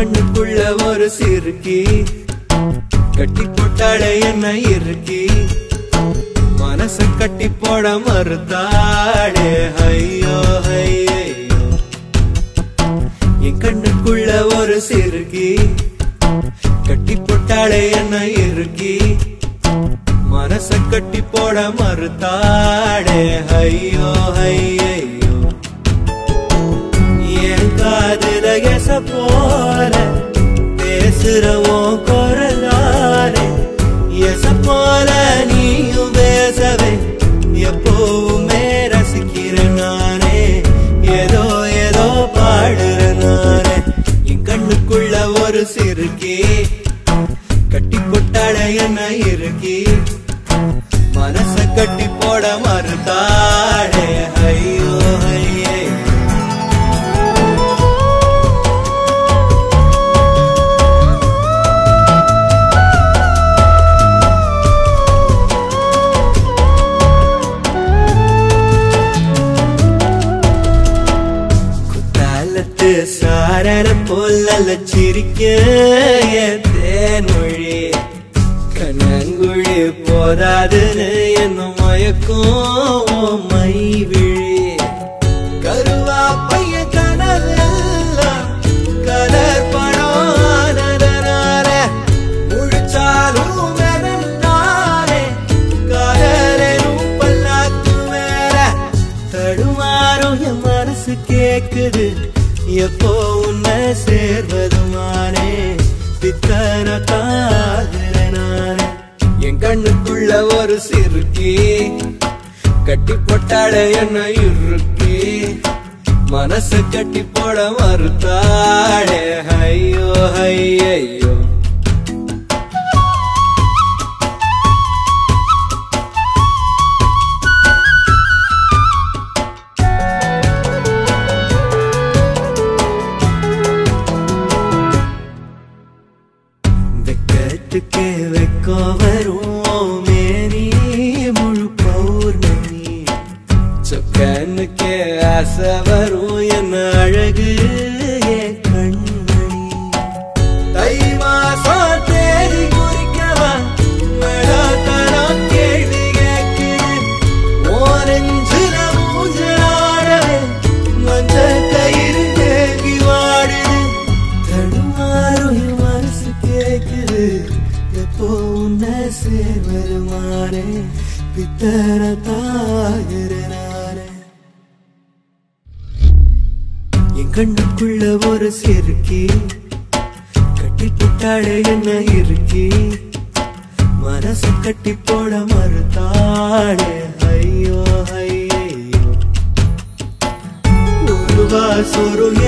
கண்ணுக்குள்ள ஒரு சிறுக்கி. கட்டி போட்டாளே என்ன இருக்கி மனச கட்டி போட மறுத்தாளே. ஐயோ ஐயோ என் கண்ணுக்குள்ள ஒரு சிறுக்கி. கட்டி போட்டாளே என்ன இருக்கி மனச கட்டி போட மறுத்தாளே. ஐயோ ஐயோ என் காதல எச போல பேசுறவோம் குரலாலே. எச போல நீயும் பேசவே. எப்போவுமே ரசிக்கிறேன் நானே. ஏதோ ஏதோ பாடுறேன் நானே. என் கண்ணுக்குள்ள ஒரு சிறுக்கி. கட்டி கொட்டாள என்ன இருக்கி? மனச கட்டி போட குத்தாலத்து சாரர போல சிரிக்க தேன்மொழி. கண்ணங்குழி போதாதுன்னு என்ன மயக்கும் மை விழி கருவா பைய கனவெல்லாம் கலர் படம் முழிச்சாலும் தடுமாறும் என் மனசு கேக்குது. எப்போ உன்னை சேர்வதுமானே பித்தன காதுற நானே என் கண்ணுக்குள்ள ஒரு சிறுக்கி. கட்டி போட்டாட என்ன இறுக்கி. மனசு கட்டி போட மறுத்தாளே. ஐயோ ஐயோ வெக்கத்துக்கே வெக்கம் வரும் மேனி முழு பௌர்ணமி. சொக்கனுக்கே ஆசை வரும் என்ன அழகு என் கண்மணி. சேர்வருமானே பித்தர தாகிறனானே என் கண்ணுக்குள்ள ஒரு செருக்கி கட்டி போட்டாளே என்ன இருக்கி மனசு கட்டி போட மறுத்தாளே ஐயோ ஐயோ ஒரு வாசொரு இறங்காம